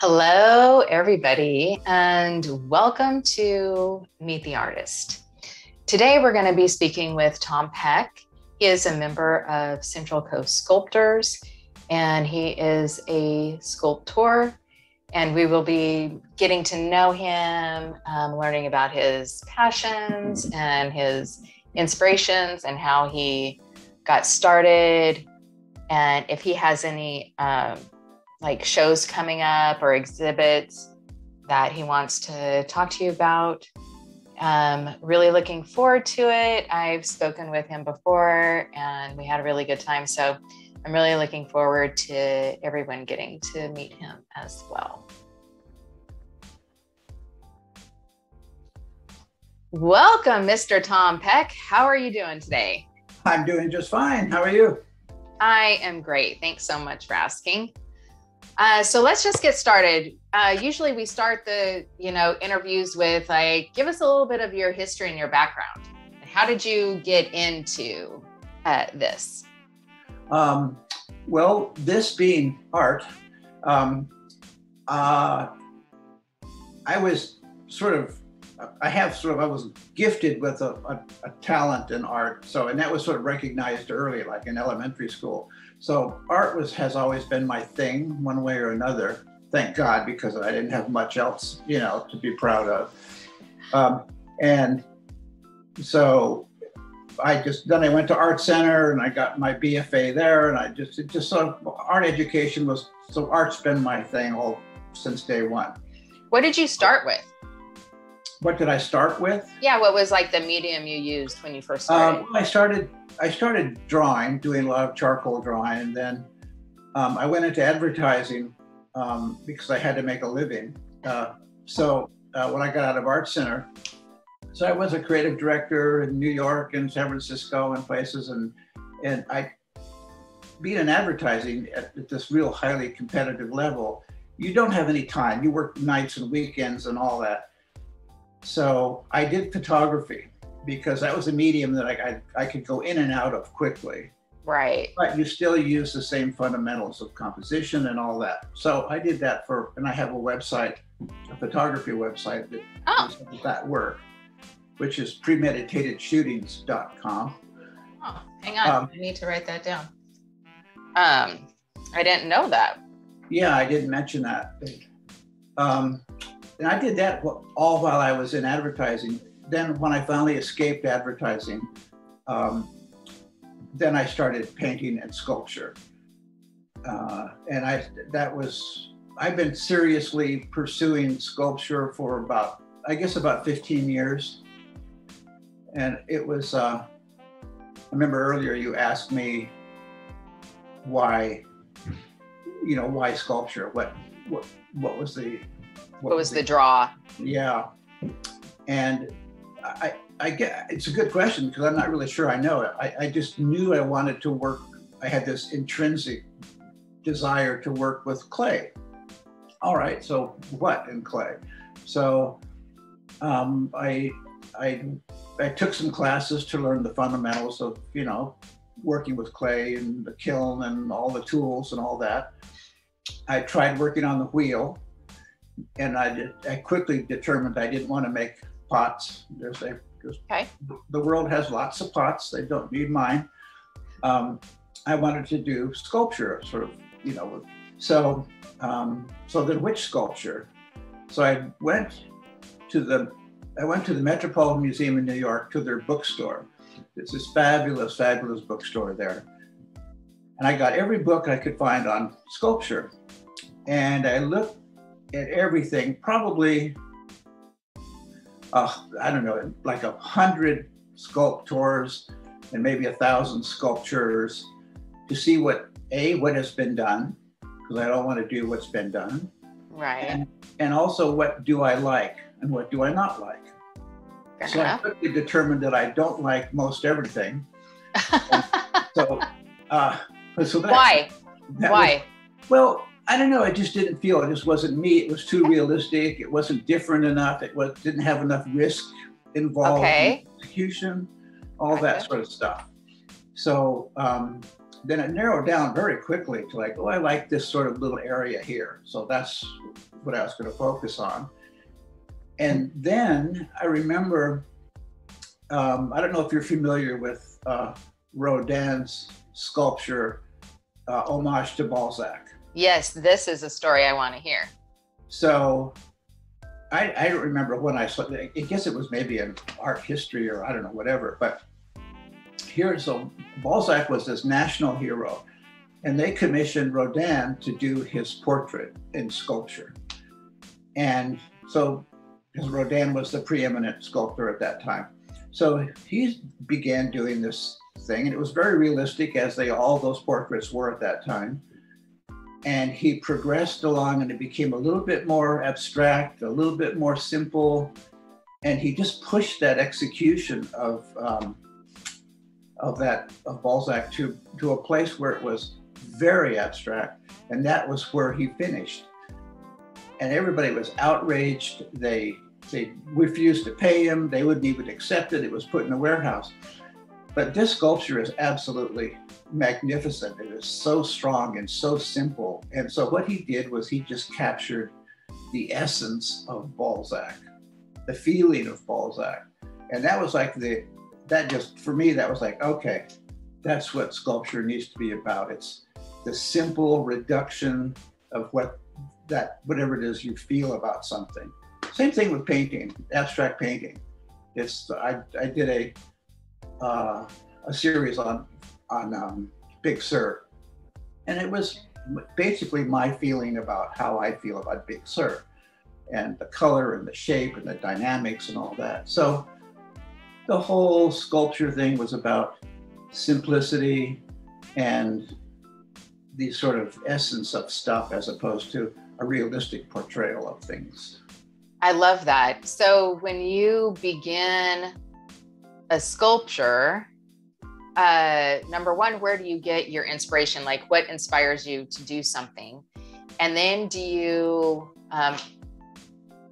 Hello, everybody, and welcome to Meet the Artist. Today, we're going to be speaking with Tom Peck. He is a member of Central Coast Sculptors, and he is a sculptor. And we will be getting to know him, um, learning about his passions and his inspirations and how he got started, and if he has any um, like shows coming up or exhibits that he wants to talk to you about. Um, really looking forward to it. I've spoken with him before and we had a really good time. So I'm really looking forward to everyone getting to meet him as well. Welcome, Mr. Tom Peck. How are you doing today? I'm doing just fine. How are you? I am great. Thanks so much for asking. Uh, so let's just get started. Uh, usually we start the you know interviews with like give us a little bit of your history and your background. How did you get into uh, this? Um, well, this being art, um, uh, I was sort of I have sort of I was gifted with a, a, a, talent in art. So and that was sort of recognized early, like in elementary school. So art was has always been my thing, one way or another. Thank God, because I didn't have much else, you know, to be proud of. Um, and so I just then I went to art center and I got my BFA there, and I just it just sort of art education was so art's been my thing all since day one. What did you start with? What did I start with? Yeah, what was like the medium you used when you first started? Um, I started I started drawing, doing a lot of charcoal drawing, and then um, I went into advertising um, because I had to make a living. Uh, so uh, when I got out of Art Center, so I was a creative director in New York and San Francisco and places, and and I being in advertising at, at this real highly competitive level, you don't have any time. You work nights and weekends and all that. So I did photography because that was a medium that I, I, I, could go in and out of quickly. Right. But you still use the same fundamentals of composition and all that. So I did that for, and I have a website, a photography website that oh. does that work, which is premeditatedshootings.com. Oh, hang on. Um, I need to write that down. Um, I didn't know that. Yeah, I didn't mention that. Um, and I did that all while I was in advertising then when I finally escaped advertising, um, then I started painting and sculpture. Uh, and I that was I've been seriously pursuing sculpture for about I guess about 15 years. And it was uh, I remember earlier you asked me why you know why sculpture what what what was the what, what was the, the draw yeah and I, I get it's a good question because I'm not really sure I know it. I, I just knew I wanted to work. I had this intrinsic desire to work with clay. All right, so what in clay? So um, I, I, I took some classes to learn the fundamentals of you know working with clay and the kiln and all the tools and all that. I tried working on the wheel, and I, I quickly determined I didn't want to make pots. There's a, okay. the world has lots of pots. They don't need mine. Um, I wanted to do sculpture, sort of, you know. So, um, so then which sculpture? So I went to the, I went to the Metropolitan Museum in New York to their bookstore. It's this fabulous, fabulous bookstore there. And I got every book I could find on sculpture. And I looked at everything, probably uh, I don't know, like a hundred sculptors and maybe a thousand sculptures to see what a what has been done because I don't want to do what's been done. Right. And, and also what do I like and what do I not like. Fair so enough. I quickly determined that I don't like most everything. so, uh, so that, why? That why? Was, well, I don't know. I just didn't feel it. Just wasn't me. It was too realistic. It wasn't different enough. It was didn't have enough risk involved. Okay. In execution, all that sort of stuff. So, um, then it narrowed down very quickly to like, oh, I like this sort of little area here. So that's what I was going to focus on. And then I remember, um, I don't know if you're familiar with uh, Rodin's sculpture, uh, Homage to Balzac. Yes, this is a story I want to hear. So I, I don't remember when I saw I guess it was maybe an art history or I don't know, whatever. But here, so Balzac was this national hero, and they commissioned Rodin to do his portrait in sculpture. And so, because Rodin was the preeminent sculptor at that time. So he began doing this thing, and it was very realistic, as they all those portraits were at that time and he progressed along and it became a little bit more abstract, a little bit more simple, and he just pushed that execution of um, of that of Balzac to to a place where it was very abstract, and that was where he finished. And everybody was outraged. They they refused to pay him. They wouldn't even accept it. It was put in a warehouse. But this sculpture is absolutely magnificent. It is so strong and so simple. And so what he did was he just captured the essence of Balzac, the feeling of Balzac. And that was like the, that just, for me, that was like, okay, that's what sculpture needs to be about. It's the simple reduction of what that, whatever it is you feel about something. Same thing with painting, abstract painting. It's, I, I did a, uh, a series on on um, Big Sur, and it was basically my feeling about how I feel about Big Sur, and the color and the shape and the dynamics and all that. So the whole sculpture thing was about simplicity and the sort of essence of stuff as opposed to a realistic portrayal of things. I love that. So when you begin a sculpture, uh, number one, where do you get your inspiration? Like, what inspires you to do something? And then, do you um,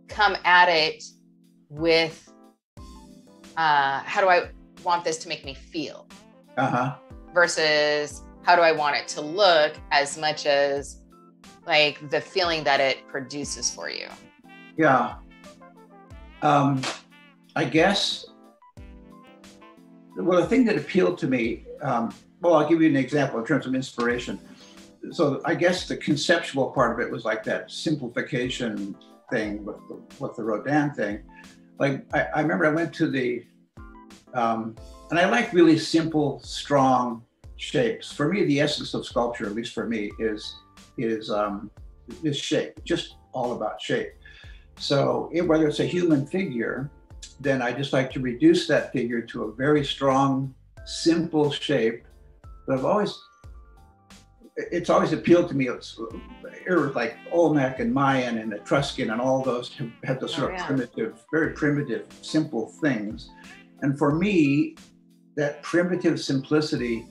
come at it with uh, how do I want this to make me feel? Uh-huh. Versus how do I want it to look as much as like the feeling that it produces for you? Yeah. Um, I guess well, the thing that appealed to me, um, well, I'll give you an example in terms of inspiration. So I guess the conceptual part of it was like that simplification thing with the, with the Rodin thing. Like I, I remember I went to the, um, and I like really simple, strong shapes. For me, the essence of sculpture, at least for me, is is um, is shape. Just all about shape. So it, whether it's a human figure then I just like to reduce that figure to a very strong, simple shape. But I've always, it's always appealed to me. It's like Olmec and Mayan and Etruscan and all those have the oh, sort oh, yeah. of primitive, very primitive, simple things. And for me, that primitive simplicity,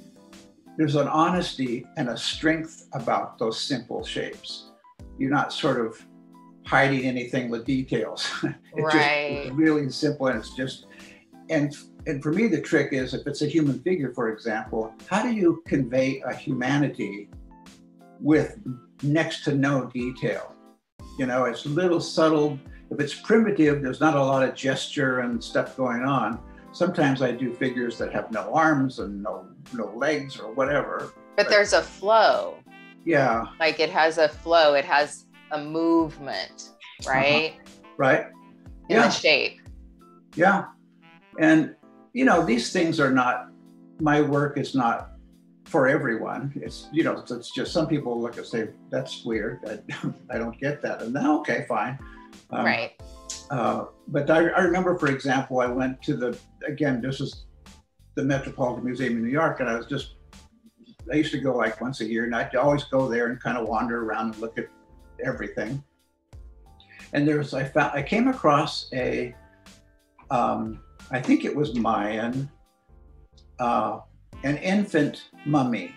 there's an honesty and a strength about those simple shapes. You're not sort of hiding anything with details. it's right. just really simple and it's just and and for me the trick is if it's a human figure for example how do you convey a humanity with next to no detail? You know it's little subtle if it's primitive there's not a lot of gesture and stuff going on. Sometimes i do figures that have no arms and no no legs or whatever. But, but there's a flow. Yeah. Like it has a flow. It has a movement, right? Uh-huh. Right. In yeah. the shape. Yeah. And, you know, these things are not, my work is not for everyone. It's, you know, it's just some people look and say, that's weird. I, I don't get that. And then, okay, fine. Um, right. Uh, but I, I remember, for example, I went to the, again, this is the Metropolitan Museum in New York, and I was just I used to go like once a year, and I'd always go there and kind of wander around and look at everything. And there's, I found, I came across a, um, I think it was Mayan, uh, an infant mummy.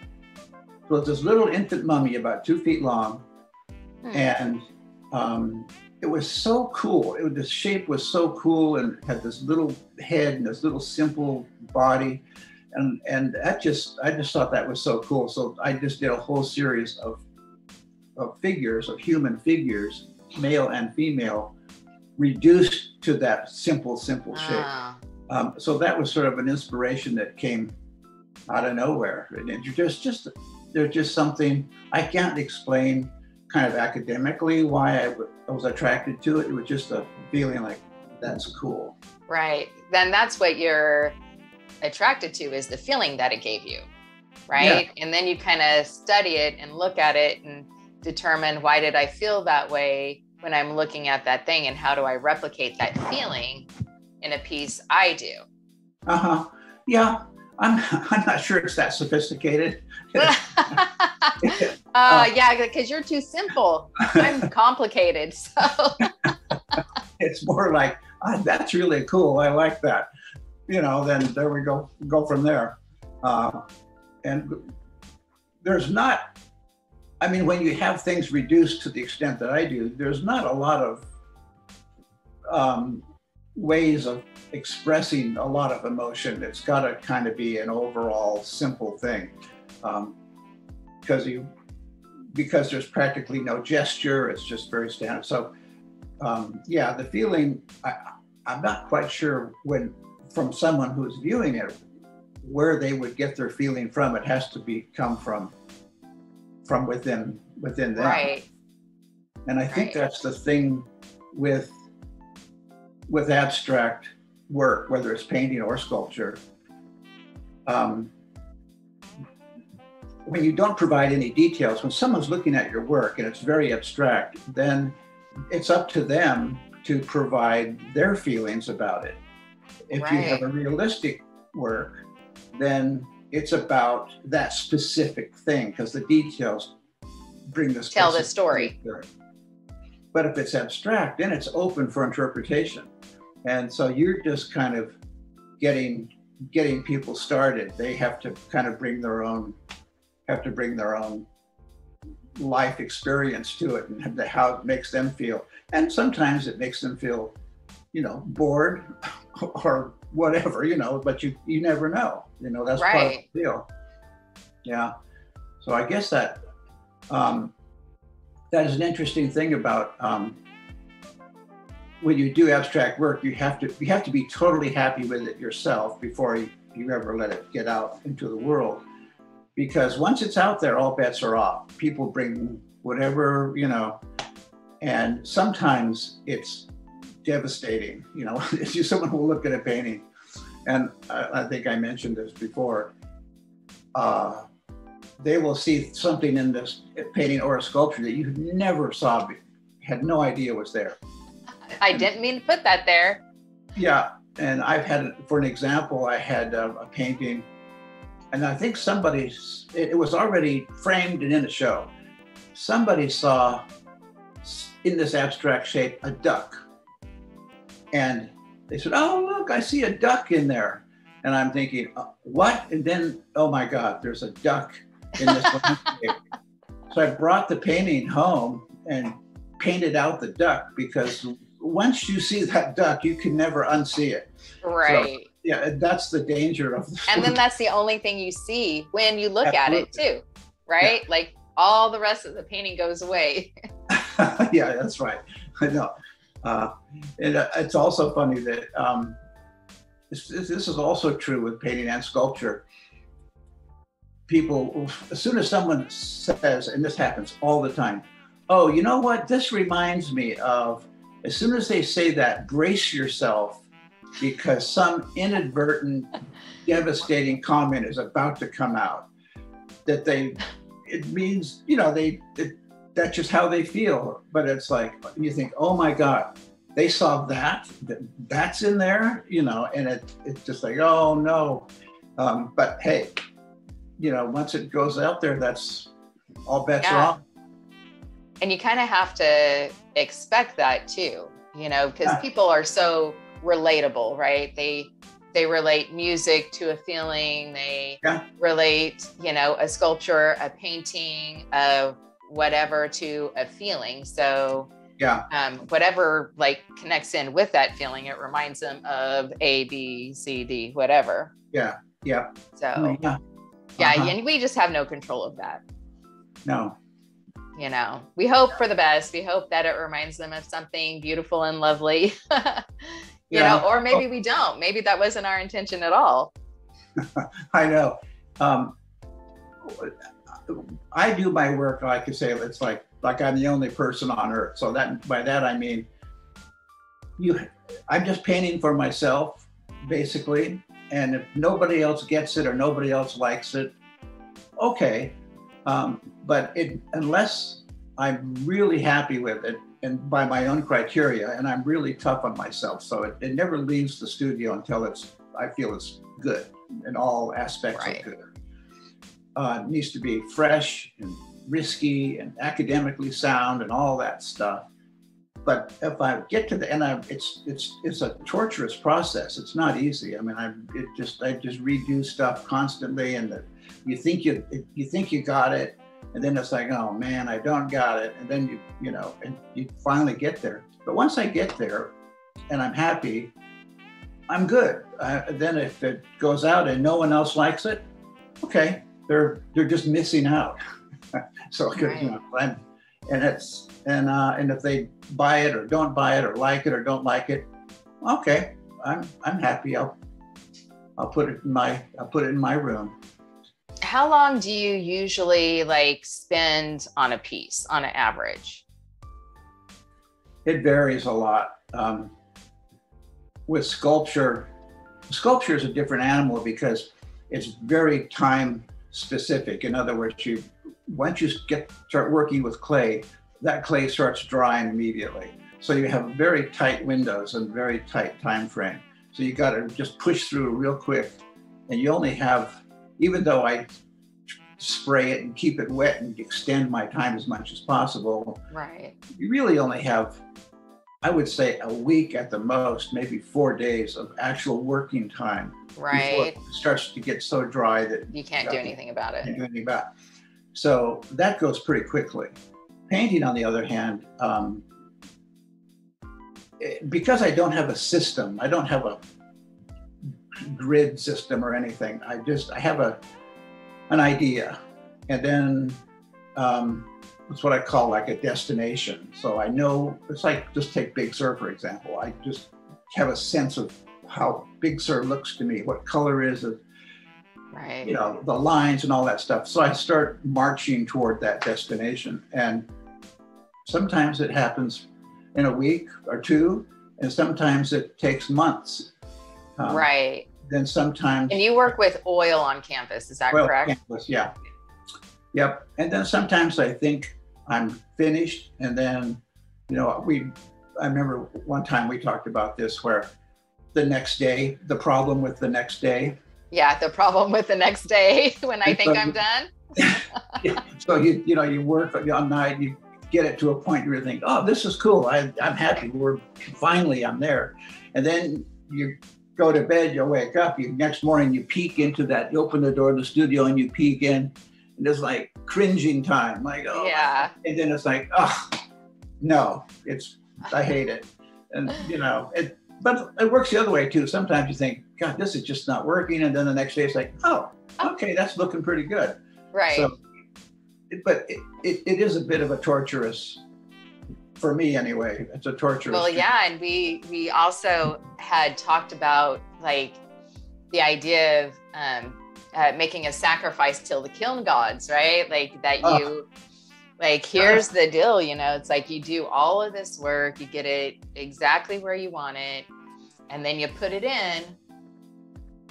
So it's this little infant mummy about two feet long. Hmm. And um, it was so cool. It, the shape was so cool and had this little head and this little simple body. and and that just I just thought that was so cool. So I just did a whole series of of figures of human figures, male and female, reduced to that simple, simple shape. Ah. Um, so that was sort of an inspiration that came out of nowhere. And just just there's just something I can't explain kind of academically why I was attracted to it. It was just a feeling like that's cool. Right. Then that's what you're attracted to is the feeling that it gave you. Right. Yeah. And then you kind of study it and look at it and determine why did I feel that way when I'm looking at that thing and how do I replicate that feeling in a piece I do. Uh-huh. Yeah. I'm I'm not sure it's that sophisticated. uh, uh, yeah, because you're too simple. I'm complicated. So it's more like oh, that's really cool. I like that. You know, then there we go. Go from there. Uh, and there's not. I mean, when you have things reduced to the extent that I do, there's not a lot of um, ways of expressing a lot of emotion. It's got to kind of be an overall simple thing, um, because you because there's practically no gesture. It's just very standard. So um, yeah, the feeling I, I'm not quite sure when from someone who's viewing it where they would get their feeling from. It has to be come from from within within them. Right. And I think right. that's the thing with with abstract work, whether it's painting or sculpture, um, when you don't provide any details, when someone's looking at your work and it's very abstract, then it's up to them to provide their feelings about it. If right. you have a realistic work, then it's about that specific thing because the details bring the tell the story. But if it's abstract, then it's open for interpretation. And so you're just kind of getting getting people started. They have to kind of bring their own have to bring their own life experience to it and how it makes them feel. And sometimes it makes them feel, you know, bored or whatever, you know, but you you never know. You know, that's right. part of the deal. Yeah. So I guess that um, that is an interesting thing about um, when you do abstract work, you have to you have to be totally happy with it yourself before you, you ever let it get out into the world. Because once it's out there, all bets are off. People bring whatever, you know, and sometimes it's devastating. You know, if you someone will look at a painting, and I, I think I mentioned this before. Uh, they will see something in this painting or a sculpture that you never saw, had no idea was there I didn't mean to put that there. Yeah, and I've had, for an example, I had a, a painting, and I think somebody, it, it was already framed and in a show. Somebody saw in this abstract shape a duck, and they said, "Oh, look, I see a duck in there," and I'm thinking, uh, "What?" And then, oh my God, there's a duck in this landscape. so I brought the painting home and painted out the duck because once you see that duck, you can never unsee it. Right. So, yeah, that's the danger of. The and then that's the only thing you see when you look Absolutely. at it too, right? Yeah. Like all the rest of the painting goes away. yeah, that's right. I know. Uh, and uh, it's also funny that um, this, this is also true with painting and sculpture. People, as soon as someone says, and this happens all the time, oh, you know what? This reminds me of as soon as they say that, brace yourself because some inadvertent, devastating comment is about to come out. That they, it means, you know, they, it, that's just how they feel. But it's like, you think, oh my God, they saw that, that that's in there, you know, and it, it's just like, oh no. Um, but hey, you know, once it goes out there, that's all bets yeah. are off and you kind of have to expect that too you know because yeah. people are so relatable right they they relate music to a feeling they yeah. relate you know a sculpture a painting of whatever to a feeling so yeah um, whatever like connects in with that feeling it reminds them of a b c d whatever yeah Yeah. So yeah. yeah, Uh-huh. and we just have no control of that. No. You know, we hope for the best. We hope that it reminds them of something beautiful and lovely. you Yeah. know, or maybe we don't. Maybe that wasn't our intention at all. I know. Um, I do my work, like I say, it's like like I'm the only person on earth. So that by that I mean you I'm just painting for myself, basically. And if nobody else gets it or nobody else likes it, okay. Um, but it unless I'm really happy with it and by my own criteria, and I'm really tough on myself. So it, it never leaves the studio until it's I feel it's good in all aspects Right. of good. Uh, needs to be fresh and risky and academically sound and all that stuff. But if I get to the end, I, it's it's it's a torturous process. It's not easy. I mean, I it just I just redo stuff constantly, and the, you think you you think you got it, and then it's like, oh man, I don't got it, and then you you know, and you finally get there. But once I get there, and I'm happy, I'm good. Uh, then if it goes out and no one else likes it, okay, they're they're just missing out. so Right. you know, I'm, and it's and uh, and if they buy it or don't buy it or like it or don't like it, okay, I'm I'm happy. I'll I'll put it in my I'll put it in my room. How long do you usually like spend on a piece on an average? It varies a lot. Um, with sculpture, sculpture is a different animal because it's very time specific. In other words, you once you get start working with clay, that clay starts drying immediately. So you have very tight windows and very tight time frame. So you got to just push through real quick, and you only have, even though I spray it and keep it wet and extend my time as much as possible, Right. you really only have, I would say, a week at the most, maybe four days of actual working time before Right. it starts to get so dry that You can't do anything about you can't it. do anything about. it. So that goes pretty quickly. Painting, on the other hand, um, eh, because I don't have a system, I don't have a grid system or anything. I just I have a an idea, and then um, it's what I call like a destination. So I know it's like just take Big Sur for example. I just have a sense of how Big Sur looks to me, what color is it, Right. you know the lines and all that stuff so i start marching toward that destination and sometimes it happens in a week or two and sometimes it takes months Um, right. then sometimes And you work with oil on canvas, is that correct? canvas, yeah yep. And then sometimes i think i'm finished and then you know we i remember one time we talked about this where the next day the problem with the next day. Yeah, the problem with the next day when I think I'm done. so you you know you work all night you get it to a point where you think oh this is cool. I, i'm happy. We're finally i'm there. And then you go to bed you wake up you next morning you peek into that you open the door of the studio and you peek in and it's like cringing time like oh Yeah. and then it's like oh no it's i hate it and you know it but it works the other way too sometimes you think god this is just not working and then the next day it's like oh okay that's looking pretty good Right. so, but it, it, it is a bit of a torturous, for me anyway. It's a torturous. well, yeah, and we we also had talked about like the idea of um, uh, making a sacrifice till the kiln gods, right? Like that Oh. you. Like here's the deal, you know, it's like you do all of this work, you get it exactly where you want it, and then you put it in.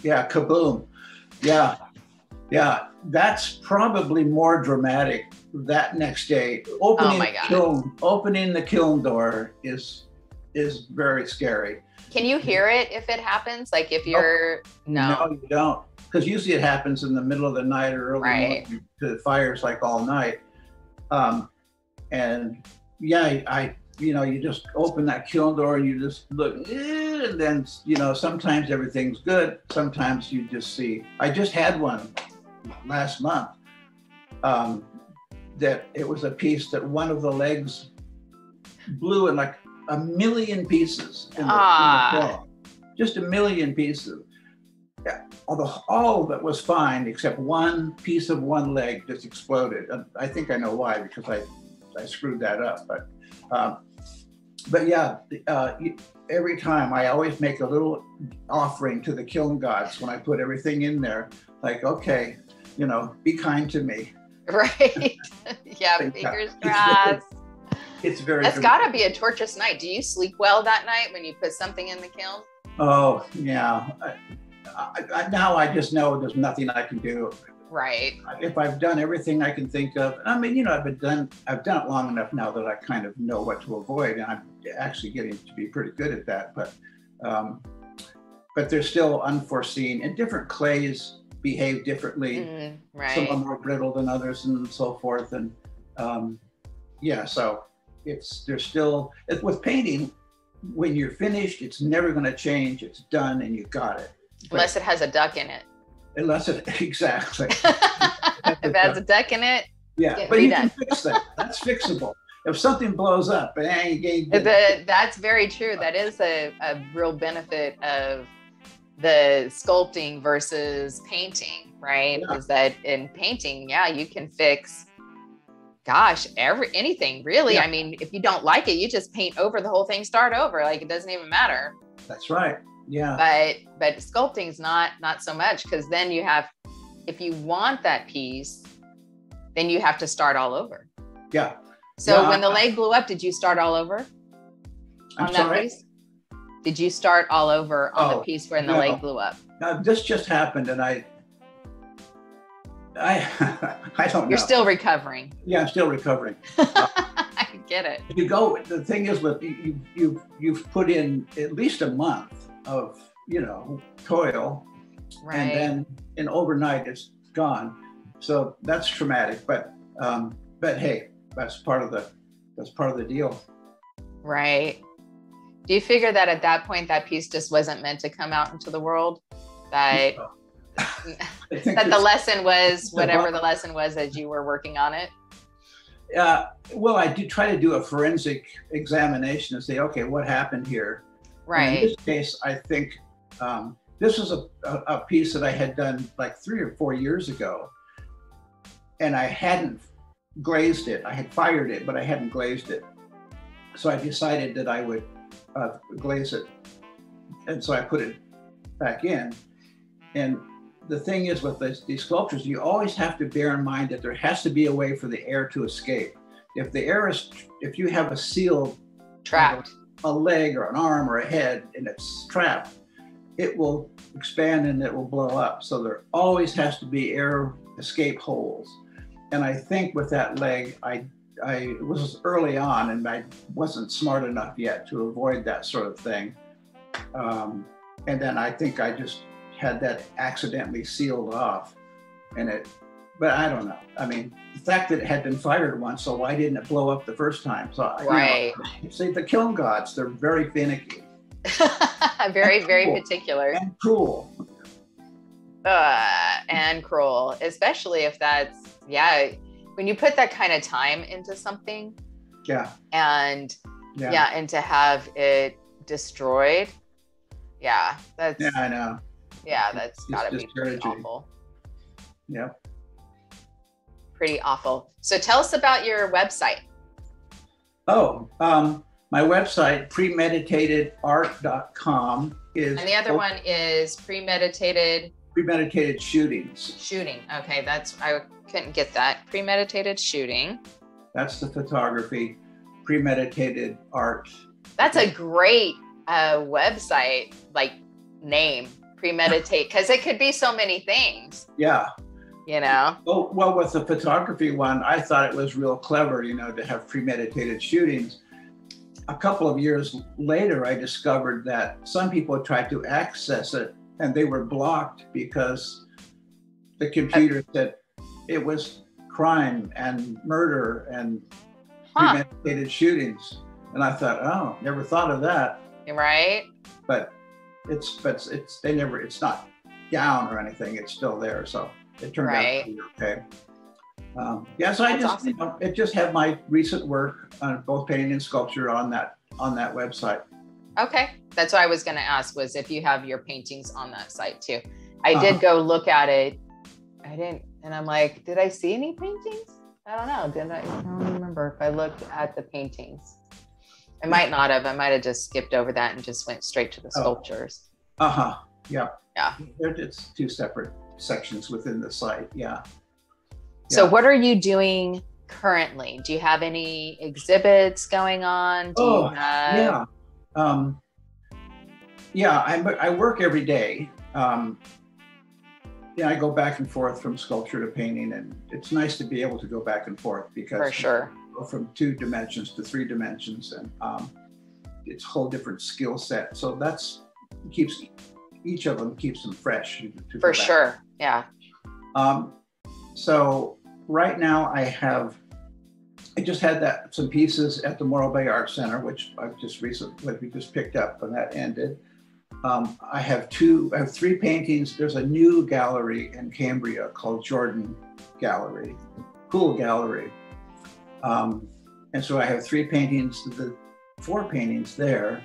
Yeah, kaboom. Yeah, yeah. That's probably more dramatic. That next day, opening Oh the kiln, opening the kiln door is is very scary. Can you hear it if it happens? Like if you're no, no, you don't, because usually it happens in the middle of the night or early Right. morning. The fire's like all night, um, and yeah, I, I, you know, you just open that kiln door and you just look, eh, and then you know, sometimes everything's good. Sometimes you just see. I just had one last month. Um, that it was a piece that one of the legs blew in like a million pieces in the, in the Ah. fall. just a million pieces although all of it was fine except one piece of one leg just exploded. And I think I know why because I, I screwed that up. But um, but yeah, uh, every time I always make a little offering to the kiln gods when I put everything in there. Like, okay, you know, be kind to me. Right. yeah, fingers crossed. It's very. That's got to be a torturous night. Do you sleep well that night when you put something in the kiln? Oh yeah. I, I, now I just know there's nothing I can do. Right. If I've done everything I can think of, I mean, you know, I've been done. I've done it long enough now that I kind of know what to avoid, and I'm actually getting to be pretty good at that. But, um, but there's still unforeseen, and different clays behave differently. Mm, right. Some are more brittle than others, and so forth. And um, yeah, so it's there's still with painting. When you're finished, it's never going to change. It's done, and you got it. Unless it has a duck in it. Unless it exactly. if it has a duck in it. Yeah, but you done. can fix that. That's fixable. If something blows up, eh, the, that's very true. That is a, a real benefit of the sculpting versus painting, right? Yeah. Is that in painting, yeah, you can fix gosh, every anything really. Yeah. I mean, if you don't like it, you just paint over the whole thing, start over. Like it doesn't even matter. That's right. Yeah. But but sculpting is not not so much because then you have if you want that piece, then you have to start all over. Yeah. So yeah, when the leg blew up, did you start all over I'm on that sorry? piece? Did you start all over on oh, the piece when the no. leg blew up? Now, this just happened, and I, I, I don't. You're still recovering. Yeah, I'm still recovering. I get it. You go. The thing is, with you, you, you've put in at least a month of you know toil, right. and then in overnight it's gone. So that's traumatic. But um, but hey, that's part of the that's part of the deal. Right. Do you figure that at that point that piece just wasn't meant to come out into the world? That that the lesson was whatever the lesson was as you were working on it? Uh, well, I do try to do a forensic examination and say, okay, what happened here? Right. And in this case, I think um, this was a, a, a piece that I had done like three or four years ago, and I hadn't glazed it. I had fired it, but I hadn't glazed it. So I decided that I would uh, glaze it, and so I put it back in. And the thing is with this, these sculptures, you always have to bear in mind that there has to be a way for the air to escape. If the air is, if you have a sealed trapped a leg or an arm or a head and it's trapped, it will expand and it will blow up. So there always has to be air escape holes. And I think with that leg, I I was early on and I wasn't smart enough yet to avoid that sort of thing. Um, and then I think I just had that accidentally sealed off and it but I don't know. I mean, the fact that it had been fired once, so why didn't it blow up the first time? So right. You know, see, the kiln gods, they're very finicky. very, and very particular. And cruel. Uh, and cruel, especially if that's yeah. When you put that kind of time into something, yeah, and yeah, yeah and to have it destroyed, yeah, that's yeah, I know. Yeah, that's it's gotta be awful. Yep pretty awful. So tell us about your website. Oh, um, my website, premeditatedart.com, is. And the other one is premeditated. Premeditated shootings. Shooting. Okay, that's, I couldn't get that. Premeditated shooting. That's the photography. Premeditated art. That's a great uh, website, like name, premeditate, because it could be so many things. Yeah you know? Oh well with the photography one i thought it was real clever you know to have premeditated shootings. A couple of years later i discovered that some people tried to access it and they were blocked because the computer uh, said it was crime and murder and huh. premeditated shootings. And i thought oh never thought of that. Right. But it's but it's they never it's not down or anything. It's still there. So it turned right. out to be okay. Um, yeah, so I just awesome. you know, it just have my recent work on both painting and sculpture on that on that website. Okay, that's what I was going to ask was if you have your paintings on that site too. I did go look at it. I didn't, and I'm like, did I see any paintings? I don't know. Did I? I don't remember if I looked at the paintings. I might not have. I might have just skipped over that and just went straight to the Oh. sculptures. Uh huh. Yeah. Yeah. They're just two separate sections within the site. Yeah. So, Yeah. what are you doing currently? Do you have any exhibits going on? Do Oh, you have, yeah. Um, yeah, I, I work every day. Um, yeah, I go back and forth from sculpture to painting, and it's nice to be able to go back and forth because for sure. go from two dimensions to three dimensions, and um, it's a whole different skill set. So that's keeps each of them keeps them fresh. to For sure. Yeah. Um, so right now I have, I just had that some pieces at the Morro Bay Art Center, which I've just recently we just picked up, and that ended. Um, I have two, I have three paintings. There's a new gallery in Cambria called Jordan Gallery, cool gallery. Um, and so I have three paintings, the four paintings there.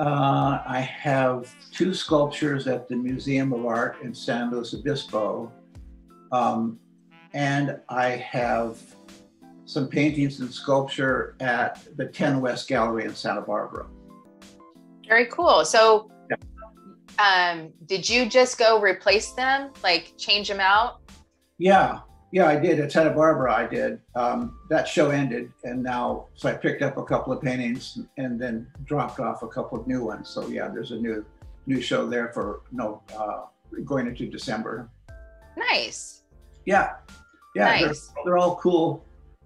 Uh, I have two sculptures at the Museum of Art in San Luis Obispo. Um, and I have some paintings and sculpture at the 10 West Gallery in Santa Barbara. Very cool. So, um, did you just go replace them, like change them out? Yeah, yeah, I did at Santa Barbara. I did. Um, that show ended, and now so I picked up a couple of paintings and then dropped off a couple of new ones. So yeah, there's a new new show there for no uh, going into December. Nice. Yeah, yeah, they're, they're all cool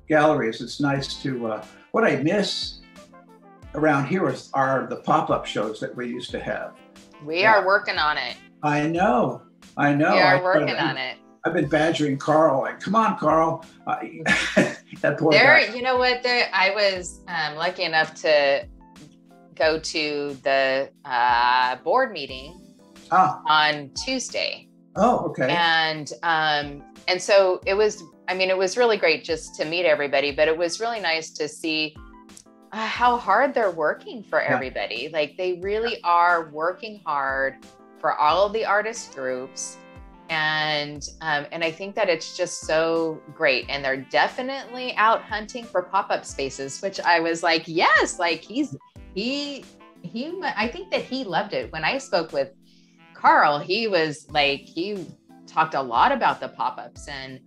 galleries. It's nice to. Uh, what I miss around here is, are the pop-up shows that we used to have. We Yeah. are working on it. I know, I know. we are I- working on it. I've been badgering Carl, like, come on, Carl. Uh, that poor There, guy. you know what? There, I was um, lucky enough to go to the uh, board meeting Ah, on Tuesday, oh, okay. and um, and so it was. I mean, it was really great just to meet everybody, but it was really nice to see uh, how hard they're working for Yeah. everybody. Like they really are working hard for all of the artist groups. And um, and I think that it's just so great, and they're definitely out hunting for pop up spaces, which I was like, yes, like he's he he. I think that he loved it. When I spoke with Carl, he was like he talked a lot about the pop ups and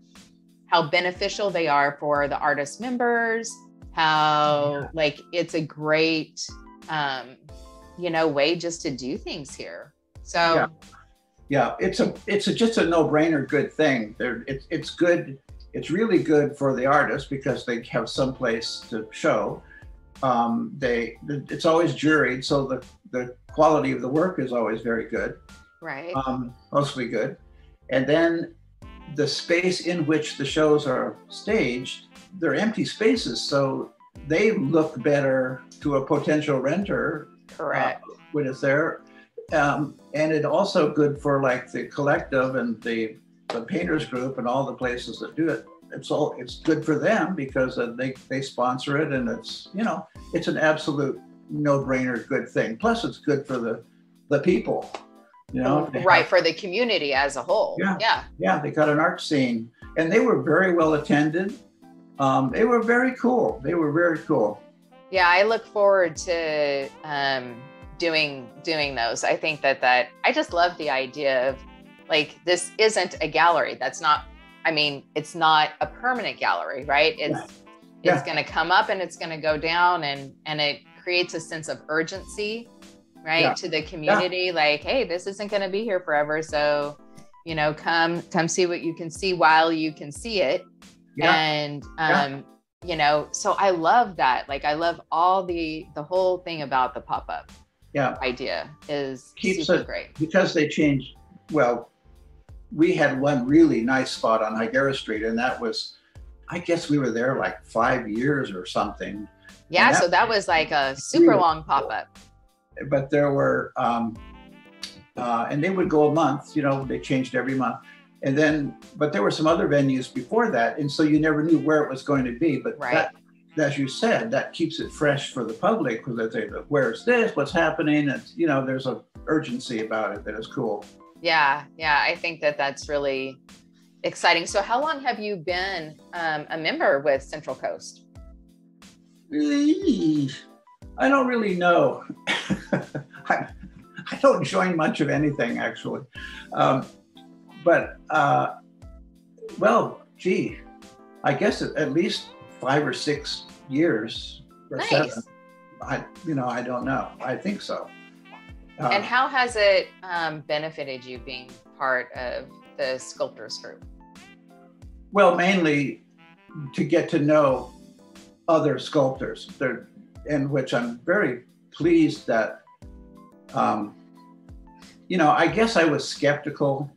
how beneficial they are for the artist members. How Yeah. like it's a great um, you know way just to do things here. So. Yeah. Yeah, it's a it's a, just a no-brainer good thing. There, it's it's good. It's really good for the artist because they have some place to show. Um, they it's always juried, so the the quality of the work is always very good. Right. um, mostly good. And then the space in which the shows are staged, they're empty spaces, so they look better to a potential renter Correct. uh, when it's there. Um, and it also good for like the collective and the the painters group and all the places that do it. It's all it's good for them because they they sponsor it and it's you know it's an absolute no brainer good thing. Plus it's good for the the people. You know, right have- for the community as a whole. Yeah. Yeah. yeah, they got an art scene, and they were very well attended. Um, they were very cool. They were very cool. Yeah, I look forward to um, doing doing those. I think that that I just love the idea of like this isn't a gallery. That's not. I mean, it's not a permanent gallery, right? It's Yeah. it's going to come up and it's going to go down, and and it creates a sense of urgency, right, Yeah. to the community. Like, hey, this isn't going to be here forever, so you know, come come see what you can see while you can see it Yeah, and Yeah. um you know so i love that like i love all the the whole thing about the pop-up yeah. idea is Keeps super it- great Because they changed. Well, we had one really nice spot on Higuera Street, and that was, I guess we were there like five years or something. yeah that- so that was like a super long pop-up But there were, um, uh, and they would go a month. You know, they changed every month. And then, but there were some other venues before that, and so you never knew where it was going to be. But Right. that, as you said, that keeps it fresh for the public because they say, "Where's this? What's happening?" And you know, there's a urgency about it that is cool. yeah, yeah. I think that that's really exciting. So, how long have you been um, a member with Central Coast? I don't really know. I, I, don't join much of anything actually, um, but uh, well, gee, I guess at least five or six years or nice. seven. I, you know, I don't know. I think so. Uh, and how has it um, benefited you being part of the sculptors group? Well, mainly to get to know other sculptors, there, in which I'm very pleased that, um, you know, I guess I was skeptical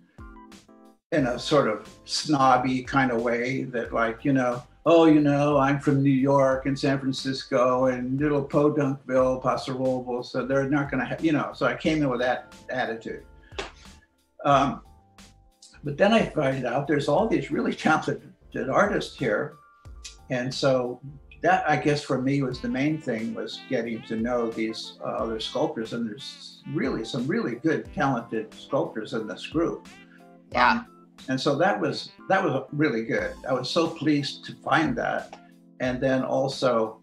in a sort of snobby kind of way that, like, you know, oh, you know, I'm from New York and San Francisco and little Podunkville, Paso Robles, so they're not going to have, you know, so I came in with that attitude. Um, but then I find out there's all these really talented artists here. And so that, I guess, for me was the main thing was getting to know these uh, other sculptors. And there's really some really good, talented sculptors in this group. Yeah. Um, and so that was that was really good. I was so pleased to find that, and then also,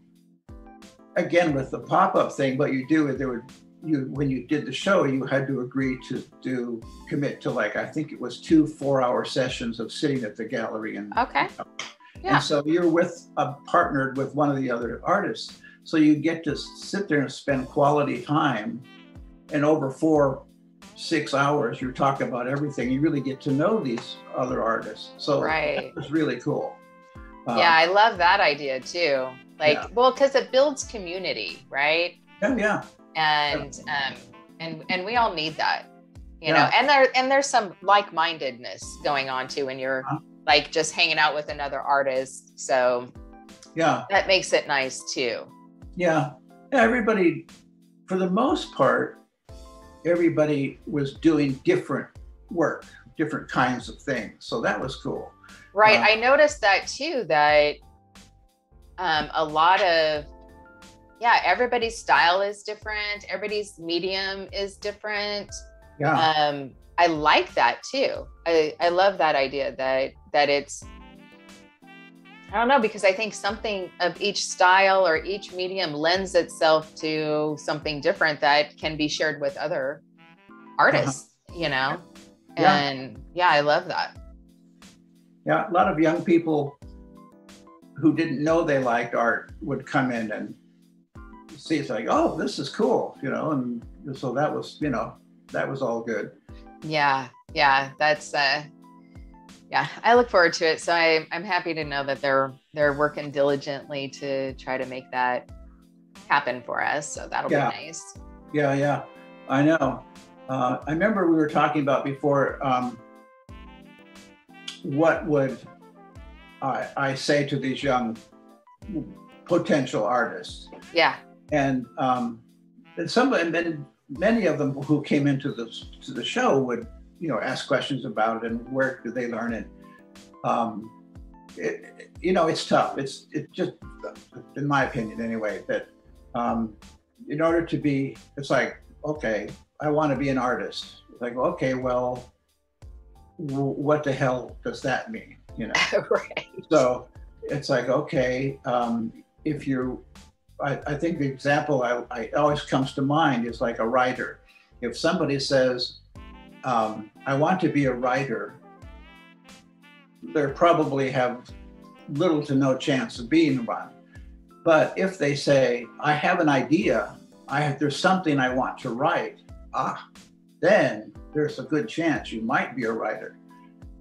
again with the pop up thing, what you do is there would you when you did the show, you had to agree to do commit to like I think it was two four hour sessions of sitting at the gallery and okay. Yeah. And so you're with uh, partnered with one of the other artists, so you get to sit there and spend quality time, and over four six hours, you're talking about everything. You really get to know these other artists. So right. was really cool. Um, yeah, I love that idea too. Like, yeah. well, because it builds community, right? Yeah, yeah. And um, and and we all need that, you yeah. know. And there and there's some like-mindedness going on too when you're uh-huh. like just hanging out with another artist. So yeah, that makes it nice too. Yeah, yeah. Everybody, for the most part, everybody was doing different work, different kinds of things. So that was cool. Right. Uh, I noticed that too, that um, a lot of, yeah, everybody's style is different, everybody's medium is different. Yeah. Um, I like that too. I, I love that idea that that it's I don't know because I think something of each style or each medium lends itself to something different that can be shared with other artists, uh-huh. you know? Yeah. And yeah, I love that. Yeah, a lot of young people who didn't know they liked art would come in and see it's like, oh, this is cool, you know, and so that was, you know, that was all good. Yeah, yeah, that's uh yeah, I look forward to it. So I, I'm happy to know that they're they're working diligently to try to make that happen for us. So that'll yeah. be nice. Yeah, yeah, I know. Uh, I remember we were talking about before. Um, what would I, I, say to these young potential artists? Yeah. And um, and some and many of them who came into the to the show would you know ask questions about it and where do they learn it. Um, it, you know, it's tough. It's it just, in my opinion, anyway, that um, in order to be, it's like okay, I want to be an artist. It's like okay, well, w- what the hell does that mean? You know. right. So it's like okay, um, if you, I, I think the example I, I always comes to mind is like a writer. If somebody says um, I want to be a writer, they probably have little to no chance of being one. But if they say, I have an idea, I have, there's something I want to write, ah, then there's a good chance you might be a writer.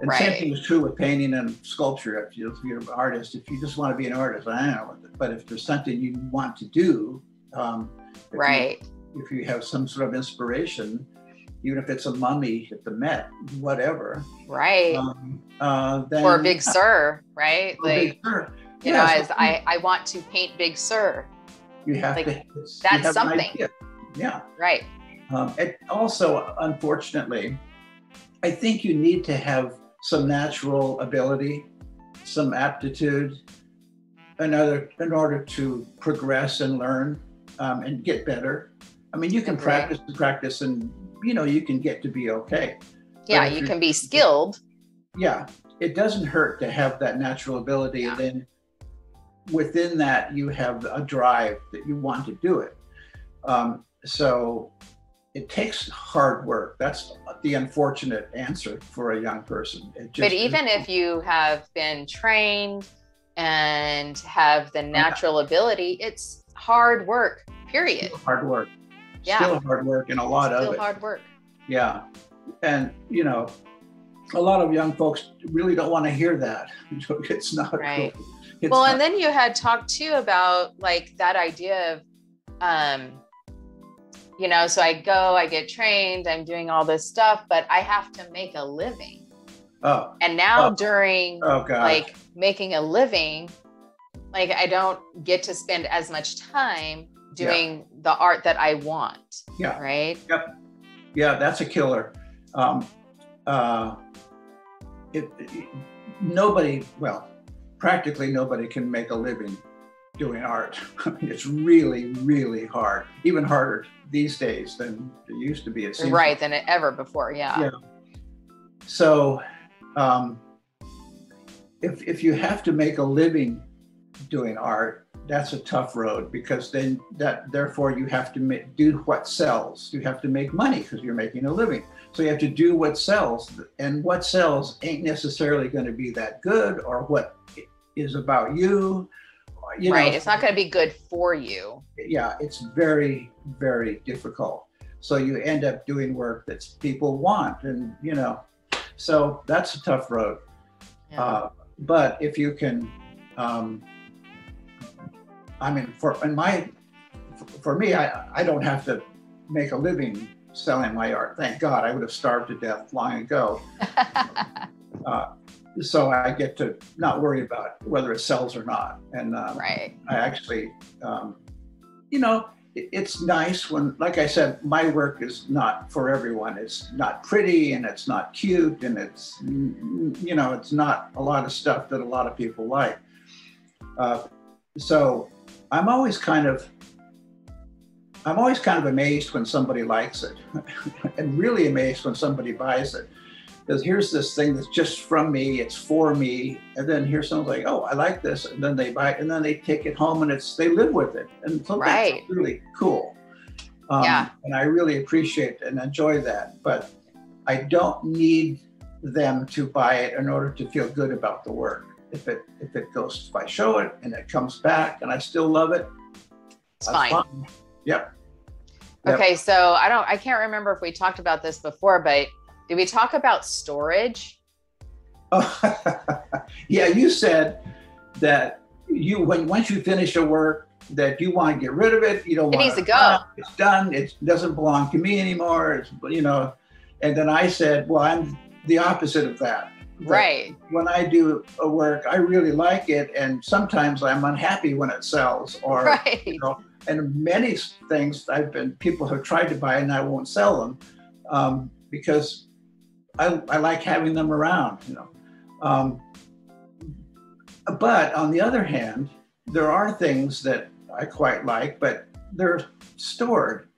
And right. same thing is true with painting and sculpture. If, you, are an artist, if you just want to be an artist, I don't know. But if there's something you want to do, um, right? You, if you have some sort of inspiration, even if it's a mummy at the Met, whatever. Right. Um, uh, then, or Big Sur, right? Like, Big Sur. You know, as I, I want to paint Big Sur. You have like, to. That's have something. Yeah. Right. Um, it also, unfortunately, I think you need to have some natural ability, some aptitude, in order, in order to progress and learn um, and get better. I mean, you can practice and practice and you know you can get to be okay Yeah, you can be skilled. Yeah, it doesn't hurt to have that natural ability. Yeah. And then within that, you have a drive that you want to do it. Um, so it takes hard work. That's the unfortunate answer for a young person. It just- But even if you have been trained and have the natural ability, it's hard work, period. hard work, Yeah. still hard work, and a lot of Still it. hard work. Yeah. And, you know, a lot of young folks really don't want to hear that. It's not Right. It's well, not- and then you had talked too about like that idea of, um, you know, so I go, I get trained, I'm doing all this stuff, but I have to make a living. oh, And now Oh. during oh God. like making a living, like I don't get to spend as much time Yeah. doing the art that I want. Yeah. Right. yeah, that's a killer. Um, uh, it, it- nobody, well, practically nobody can make a living doing art. I mean, it's really, really hard, even harder these days than it used to be. It seems Right. Than it ever before. Yeah. Yeah. So, um, if if you have to make a living doing art, that's a tough road because then that therefore you have to ma- do what sells. You have to make money because you're making a living. So you have to do what sells, and what sells ain't necessarily going to be that good or what is about you. You right. know, It's not going to be good for you. yeah, it's very, very difficult. So you end up doing work that people want, and you know, so that's a tough road. Yeah. Uh, but if you can, um, I mean, for in my, for me, I I don't have to make a living selling my art. Thank God, I would have starved to death long ago. Uh, so I get to not worry about whether it sells or not, and um, right. I actually, um, you know, it, it's nice when, like I said, my work is not for everyone. It's not pretty and it's not cute and it's, you know, it's not a lot of stuff that a lot of people like. Uh, so I'm always kind of, I'm always kind of amazed when somebody likes it and really amazed when somebody buys it because here's this thing that's just from me, it's for me, and then here's someone's like, oh, I like this, and then they buy it, and then they take it home and it's they live with it, and so Right. that's really cool. Um, Yeah. And I really appreciate and enjoy that, but I don't need them to buy it in order to feel good about the work. If it if it goes, if I show it and it comes back and I still love it, It's that's fine. Yep. Yep. Okay, so I don't I can't remember if we talked about this before, but did we talk about storage? yeah, you said that you when once you finish a work that you want to get rid of it. You don't It want needs to go. It's done. It doesn't belong to me anymore. It's you know, and then I said, well, I'm the opposite of that. Right. When I do a work, I really like it, and sometimes I'm unhappy when it sells, or Right. you know, and many things I've been people have tried to buy and I won't sell them um, because I, I like having them around, you know. Um, but on the other hand, there are things that I quite like, but they're stored,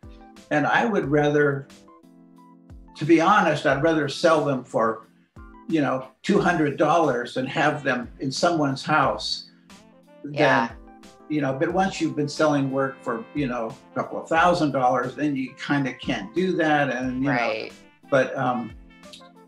and I would rather, to be honest, I'd rather sell them for, you know, two hundred dollars and have them in someone's house Yeah. you know but once you've been selling work for you know a couple of thousand dollars then you kind of can't do that and you know Right. but um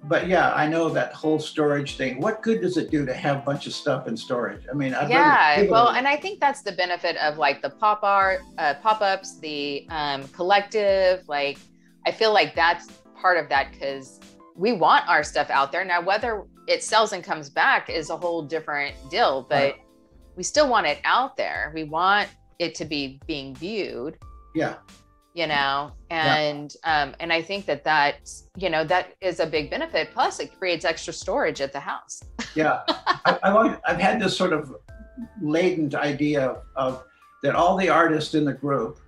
but yeah i know that whole storage thing what good does it do to have a bunch of stuff in storage i mean I'd yeah well and i think that's the benefit of like the pop art uh, pop-ups the um, collective like i feel like that's part of that because we want our stuff out there. Now whether it sells and comes back is a whole different deal but Right. we still want it out there. We want it to be being viewed. Yeah. You know and um and i think that that you know that is a big benefit. Plus it creates extra storage at the house. Yeah. I, I've, always, I've had this sort of latent idea of, of that all the artists in the group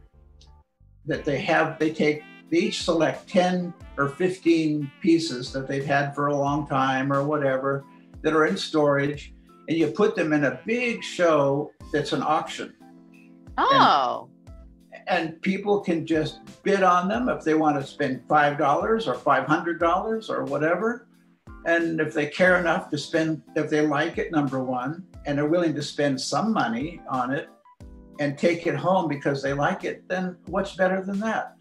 that they have they take they each select 10 or 15 pieces that they've had for a long time or whatever that are in storage and you put them in a big show that's an auction oh and people can just bid on them if they want to spend five dollars or five hundred dollars or whatever. And if they care enough to spend, if they like it, number one, and are willing to spend some money on it and take it home because they like it, then what's better than that?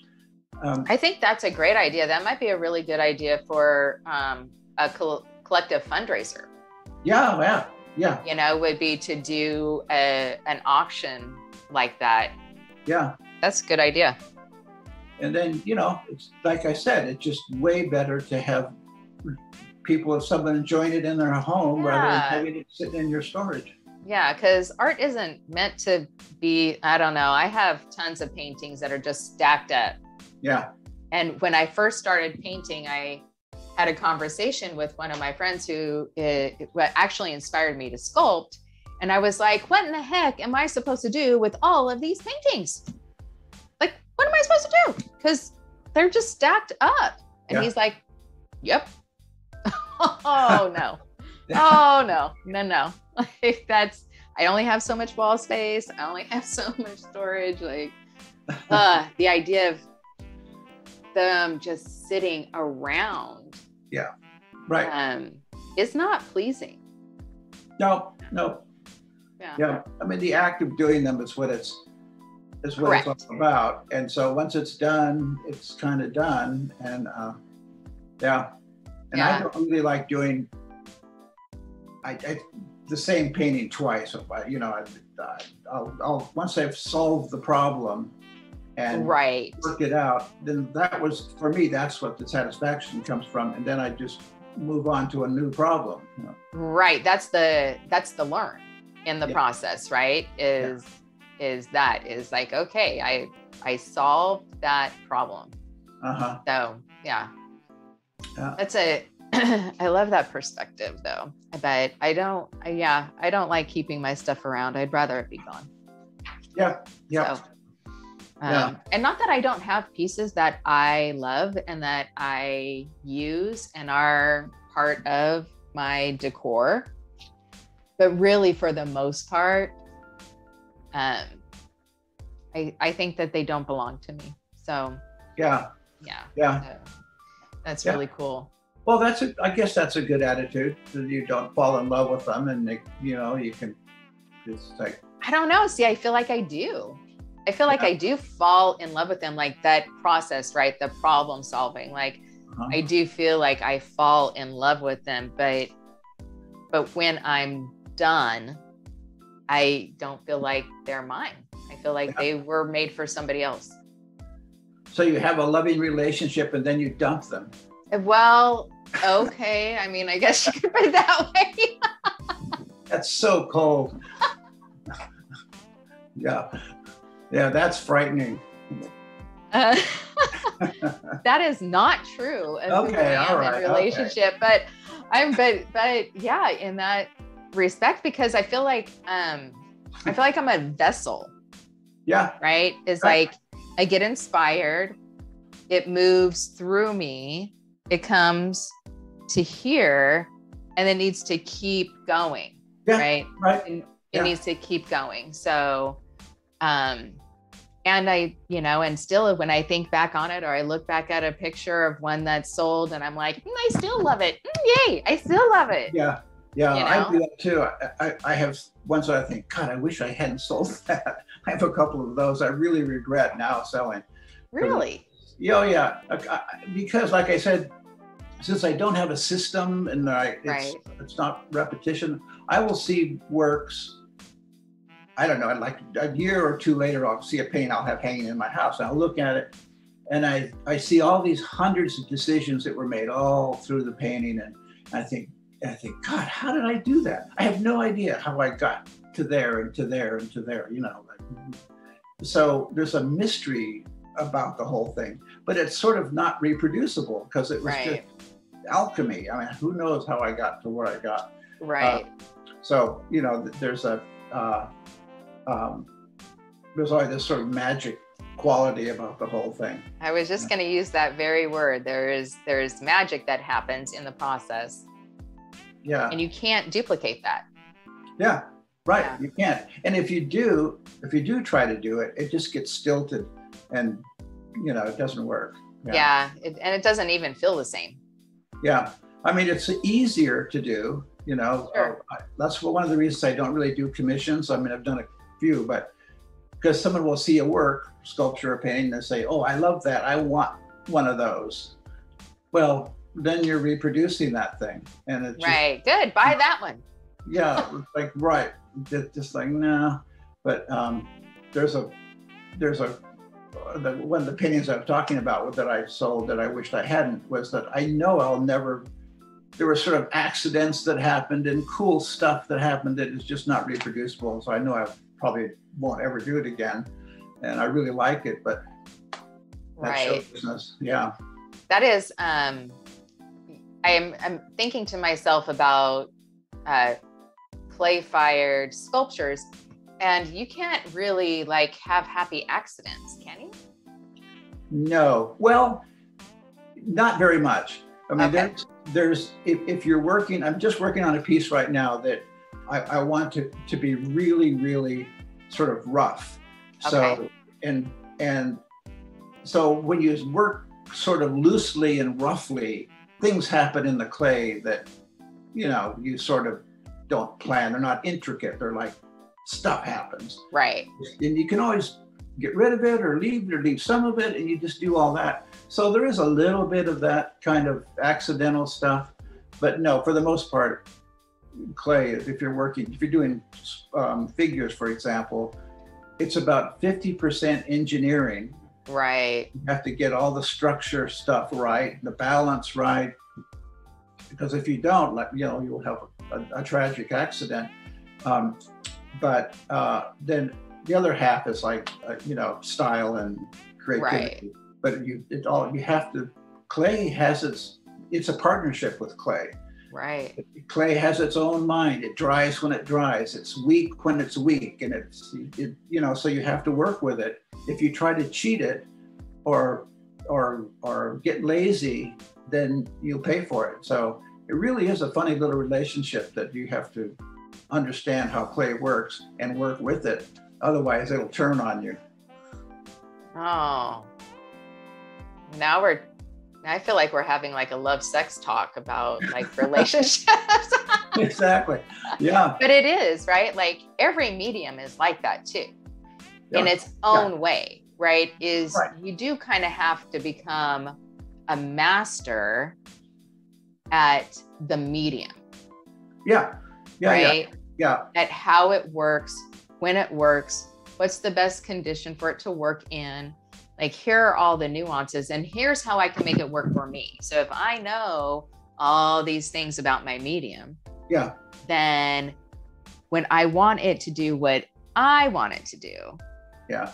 Um, I think that's a great idea. That might be a really good idea for um, a col- collective fundraiser. Yeah, yeah, yeah. You know, would be to do a, an auction like that. Yeah. That's a good idea. And then, you know, it's like I said, it's just way better to have people, if someone enjoying it in their home yeah. rather than having it sitting in your storage. Yeah, because art isn't meant to be, I don't know. I have tons of paintings that are just stacked up. Yeah. And when I first started painting, I had a conversation with one of my friends who it actually inspired me to sculpt. And I was like, what in the heck am I supposed to do with all of these paintings? Like, what am I supposed to do? Because they're just stacked up. And yeah. he's like, yep. oh, no. oh, no. No, no. Like, that's, I only have so much wall space. I only have so much storage. Like, uh, the idea of them just sitting around. Yeah. Right. Um, is not pleasing. No, no. Yeah. yeah. I mean, the act of doing them is what it's is what Correct. it's all about. And so once it's done, it's kind of done. And uh, yeah. And yeah. I don't really like doing I, I, the same painting twice. You know, I, I'll, I'll once I've solved the problem, and right. work it out, then that was for me. That's what the satisfaction comes from, and then I just move on to a new problem. You know? Right. That's the that's the learn in the yeah. process. Right. Is yeah. is that is like okay, I I solved that problem. Uh huh. So yeah. Yeah. That's a I love that perspective though. But I don't, I, yeah, I don't like keeping my stuff around. I'd rather it be gone. Yeah. Yeah. So, um, yeah. And not that I don't have pieces that I love and that I use and are part of my decor, but really for the most part, um, I I think that they don't belong to me. So yeah, yeah, yeah, so that's yeah. really cool. Well, that's a, I guess that's a good attitude. That you don't fall in love with them, and they, you know you can. It's like I don't know. See, I feel like I do. I feel like yeah. I do fall in love with them, like that process, right? The problem solving. Like uh-huh. I do feel like I fall in love with them, but but when I'm done, I don't feel like they're mine. I feel like yeah. they were made for somebody else. So you have a loving relationship and then you dump them. Well, okay. I mean, I guess you could put it that way. That's so cold. yeah. Yeah, that's frightening. Uh, that is not true. okay, all right. relationship, okay. but I'm, but, but yeah, in that respect, because I feel like, um, I feel like I'm a vessel. Yeah. Right. Is right. like I get inspired, it moves through me, it comes to here, and it needs to keep going. Yeah, right. Right. And it needs to keep going. So, um, and I, you know, and still when I think back on it or I look back at a picture of one that's sold and I'm like, mm, I still love it. Mm, yay, I still love it. Yeah. Yeah, you know? I do that too. I, I, I, have ones that I think, God, I wish I hadn't sold that. I have a couple of those I really regret now selling. Really? Yeah, oh, yeah. Because, like I said, since I don't have a system and I, it's, right. it's not repetition, I will see works I don't know, I'd like a year or two later, I'll see a painting I'll have hanging in my house. And I'll look at it and I, I see all these hundreds of decisions that were made all through the painting. And I think, I think, God, how did I do that? I have no idea how I got to there and to there and to there, you know. So there's a mystery about the whole thing, but it's sort of not reproducible because it was right. just alchemy. I mean, who knows how I got to where I got. Right. Uh, so, you know, there's a, uh, um, there's always this sort of magic quality about the whole thing. I was just going to use that very word. There is there is magic that happens in the process. Yeah. And you can't duplicate that. Yeah. Right, Yeah. you can't. And if you do, if you do try to do it, it just gets stilted, and you know it doesn't work. Yeah, it, and it doesn't even feel the same. Yeah, I mean it's easier to do. You know, Sure. Uh, that's one of the reasons I don't really do commissions. I mean, I've done a few, but because someone will see a work, sculpture a painting, and say, "Oh, I love that. I want one of those." Well, then you're reproducing that thing, and it's just, Right. Good. Buy that one. yeah, like right, just, just like no. But um, there's a there's a the, one of the paintings I was talking about that I sold that I wished I hadn't was that I know I'll never. There were sort of accidents that happened and cool stuff that happened that is just not reproducible. So I know I probably won't ever do it again, and I really like it, but Right. business, yeah, That is. Um, I am. I'm thinking to myself about uh, clay fired sculptures, and you can't really like have happy accidents, can you? No, well, not very much. I mean, Okay. there's, there's if, if you're working, I'm just working on a piece right now that I, I want to to be really, really sort of rough. Okay. So and and so when you work sort of loosely and roughly, things happen in the clay that you know you sort of don't plan. They're not intricate. They're like stuff happens Right. and you can always get rid of it or leave it or leave some of it and you just do all that so there is a little bit of that kind of accidental stuff but no for the most part clay if you're working if you're doing um, figures for example it's about 50% engineering Right. you have to get all the structure stuff right the balance right because if you don't like you know you'll have a, a tragic accident um, but uh, then the other half is like uh, you know style and creativity Right. but you it all you have to clay has its it's a partnership with clay Right. clay has its own mind it dries when it dries it's weak when it's weak and it's it, you know so you have to work with it if you try to cheat it or or or get lazy then you'll pay for it so it really is a funny little relationship that you have to understand how clay works and work with it otherwise it'll turn on you Oh. Now we're. I feel like we're having like a love sex talk about like relationships. exactly. Yeah. But it is right? Like every medium is like that too. In its own way right? Is Right. you do kind of have to become a master at the medium. Yeah. Yeah yeah. Right? Yeah. At how it works when it works what's the best condition for it to work in like here are all the nuances and here's how i can make it work for me so if i know all these things about my medium yeah then when I want it to do what I want it to do, yeah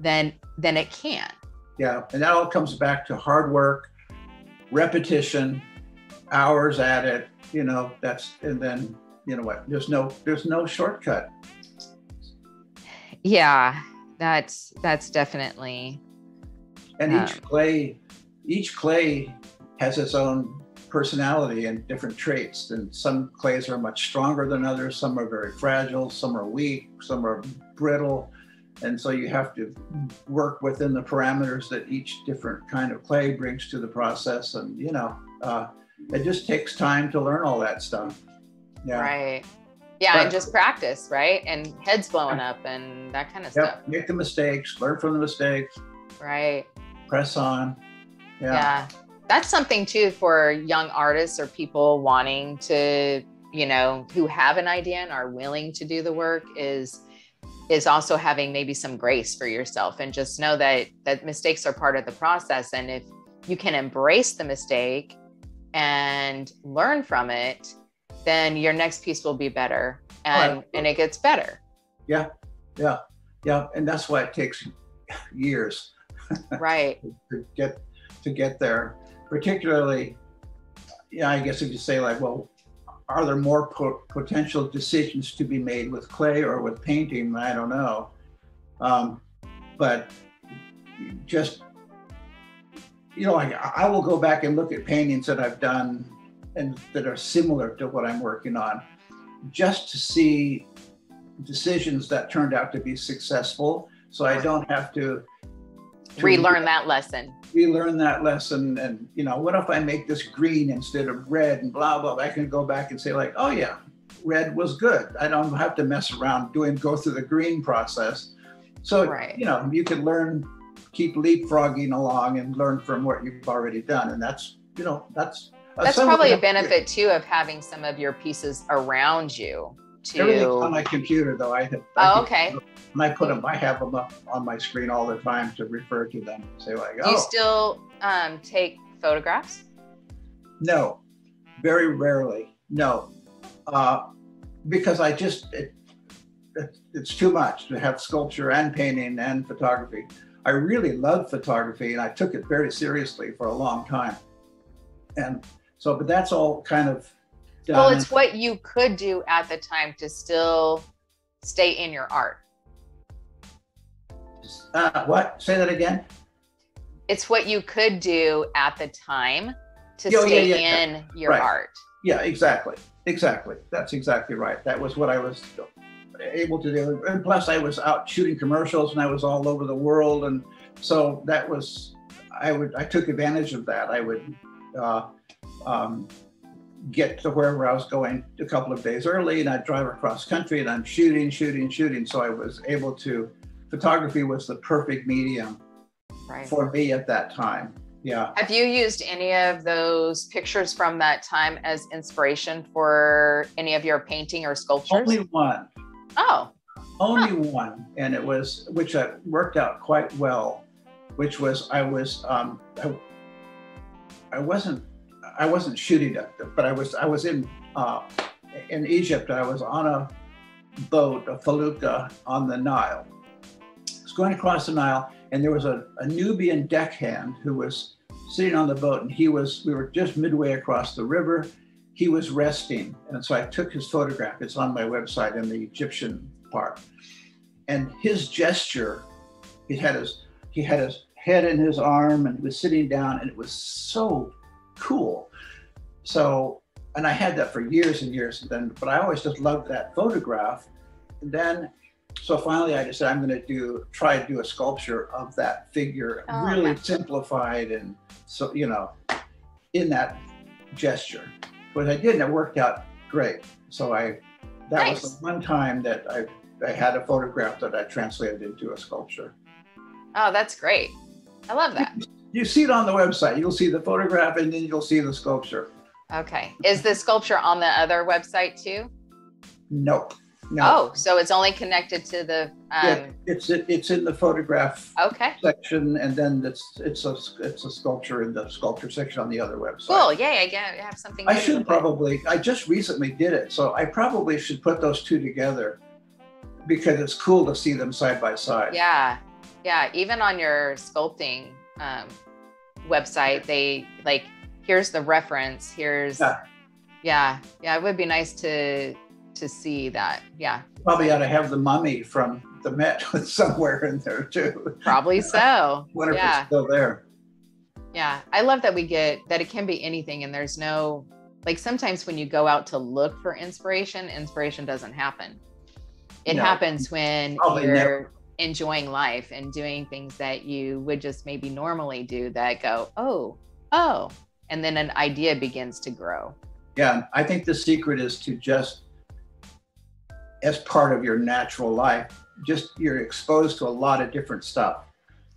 then then it can. Yeah, and that all comes back to hard work, repetition, hours at it. You know, that's and then you know what? There's no there's no shortcut. Yeah, that's that's definitely And Yeah. each clay, each clay has its own personality and different traits. And some clays are much stronger than others. Some are very fragile. Some are weak. Some are brittle. And so you have to work within the parameters that each different kind of clay brings to the process. And you know, uh, it just takes time to learn all that stuff. Yeah. right. Yeah, But- and just practice, right? And heads blowing up and that kind of stuff. Yep. Make the mistakes. Learn from the mistakes. Right. Press on. Yeah. Yeah. That's something too for young artists or people wanting to, you know, who have an idea and are willing to do the work is is also having maybe some grace for yourself and just know that that mistakes are part of the process and if you can embrace the mistake and learn from it then your next piece will be better oh, and Right. and it gets better Yeah. Yeah. Yeah and that's why it takes years. Right. To get to get there. Particularly yeah i guess if you say like well are there more po- potential decisions to be made with clay or with painting? I don't know. Um, but just you know I- i will go back and look at paintings that i've done and that are similar to what i'm working on just to see decisions that turned out to be successful. So I don't have to, to relearn that lesson. Relearn that lesson. And, you know, what if I make this green instead of red and blah, blah. I can go back and say, like, oh, yeah, red was good. I don't have to mess around doing, go through the green process. So, right. you know, you can learn, keep leapfrogging along and learn from what you've already done. And that's, you know, that's, that's probably a benefit too of having some of your pieces around you to everything's on my computer though i, have, I oh, okay and i put them i have them up on my screen all the time to refer to them. Say like oh. do you still um, take photographs? No. Very rarely. No. Uh, because i just it, it, it's too much to have sculpture and painting and photography. I really love photography and i took it very seriously for a long time. And so but that's all kind of done. Well, it's what you could do at the time to still stay in your art. Uh, what? Say that again. It's what you could do at the time to oh, stay yeah, yeah, in yeah. your right. art. Yeah, exactly. Exactly. That's exactly right. That was what I was able to do. And plus, I was out shooting commercials and I was all over the world. And so that was, I would, I took advantage of that. I would, uh, um, get to wherever I was going a couple of days early and I'd drive across country and I'm shooting, shooting, shooting. So I was able to, photography was the perfect medium right. for me at that time. Yeah. Have you used any of those pictures from that time as inspiration for any of your painting or sculptures? Only one. Oh. Only huh. one. And it was, which I worked out quite well, which was I was, um, I, I wasn't I wasn't shooting at them, but I was I was in uh, in Egypt. I was on a boat, a felucca on the Nile. Going across the Nile, and there was a, a Nubian deckhand who was sitting on the boat, and he was we were just midway across the river. He was resting, and so I took his photograph. It's on my website in the Egyptian part, and his gesture, he had his he had his head in his arm and he was sitting down, and it was so cool. So, and I had that for years and years. And then, but I always just loved that photograph. And then, so finally, I decided I'm going to do try to do a sculpture of that figure, oh, really simplified and so you know, in that gesture. But I did, and it worked out great. So I that nice. was the one time that I I had a photograph that I translated into a sculpture. Oh, that's great. I love that. You see it on the website. You'll see the photograph and then you'll see the sculpture. Okay. Is the sculpture on the other website too? Nope. No. Oh, so it's only connected to the. Um... Yeah, it's it's in the photograph okay. section, and then it's it's a it's a sculpture in the sculpture section on the other website. Cool. Yeah, I get have something. I should probably. I just recently did it, so I probably should put those two together because it's cool to see them side by side. Yeah, yeah. Even on your sculpting um, website, they like here's the reference. Here's yeah. yeah, yeah. It would be nice to to see that. Yeah. Probably ought to have the mummy from the Met somewhere in there too. Probably so. Wonder yeah. if it's still there. Yeah, I love that we get that it can be anything, and there's no like sometimes when you go out to look for inspiration, inspiration doesn't happen. It no. happens when Probably you're never enjoying life and doing things that you would just maybe normally do that go, oh, oh, and then an idea begins to grow. Yeah, I think the secret is to just, as part of your natural life, just you're exposed to a lot of different stuff.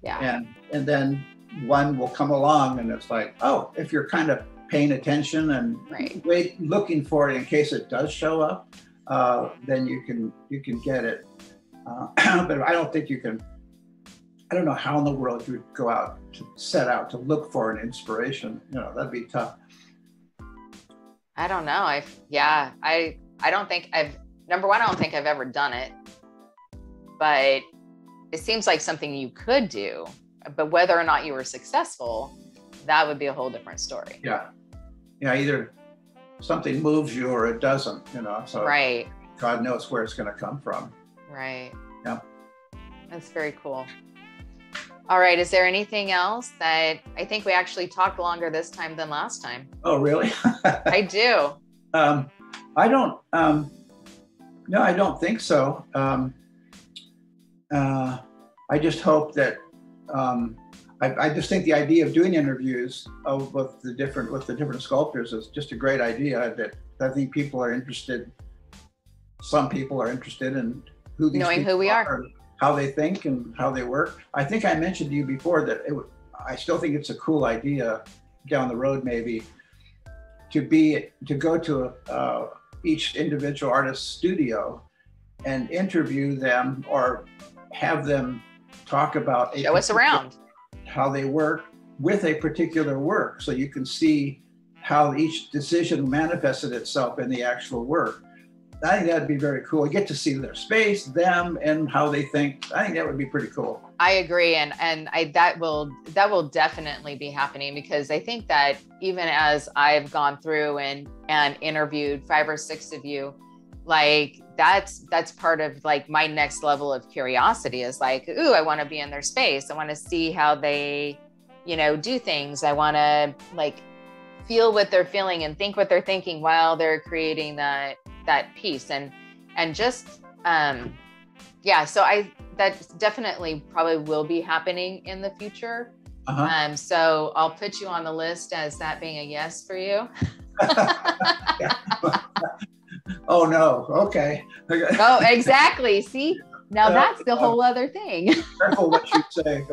Yeah. And and then one will come along and it's like, oh, if you're kind of paying attention and right. wait, looking for it in case it does show up, uh, then you can you can get it. Uh, but I don't think you can. I don't know how in the world you would go out to set out to look for an inspiration. You know, that'd be tough. I don't know. I yeah. I I don't think I've number one. I don't think I've ever done it, but it seems like something you could do. But whether or not you were successful, that would be a whole different story. Yeah, yeah. Either something moves you or it doesn't. You know. So right. God knows where it's going to come from. Right. Yeah. That's very cool. All right. Is there anything else that I think we actually talked longer this time than last time? Oh, really? I do. Um, I don't. Um, No, I don't think so. Um, uh, I just hope that um, I, I, just think the idea of doing interviews of, with the different with the different sculptors is just a great idea. That I think people are interested. Some people are interested in who these knowing who we are, are, how they think, and how they work. I think I mentioned to you before that it, I still think it's a cool idea down the road, maybe to be to go to a, uh, each individual artist's studio and interview them or have them talk about show us around. how they work with a particular work. So you can see how each decision manifested itself in the actual work i think that'd be very cool. You get to see their space them and how they think. I think that would be pretty cool. I agree and and i that will that will definitely be happening because i think that even as i've gone through and and interviewed five or six of you like that's that's part of like my next level of curiosity is like ooh i want to be in their space. I want to see how they you know do things. I want to like feel what they're feeling and think what they're thinking while they're creating that that piece and and just um yeah so i that definitely probably will be happening in the future uh-huh. um so i'll put you on the list as that being a yes for you oh no, okay. oh, exactly. See, now that's the whole other thing. careful what you say.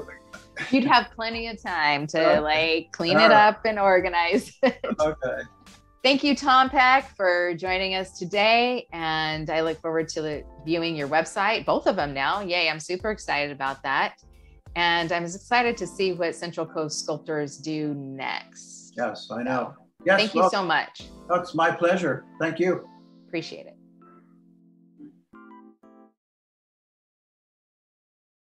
You'd have plenty of time to like clean it right. up and organize it. Okay. Thank you, Tom Peck, for joining us today. And I look forward to viewing your website, both of them now. Yay, I'm super excited about that. And I'm excited to see what Central Coast Sculptors do next. Yes, I know. Yes, Thank you so much. It's my pleasure. Thank you. Appreciate it.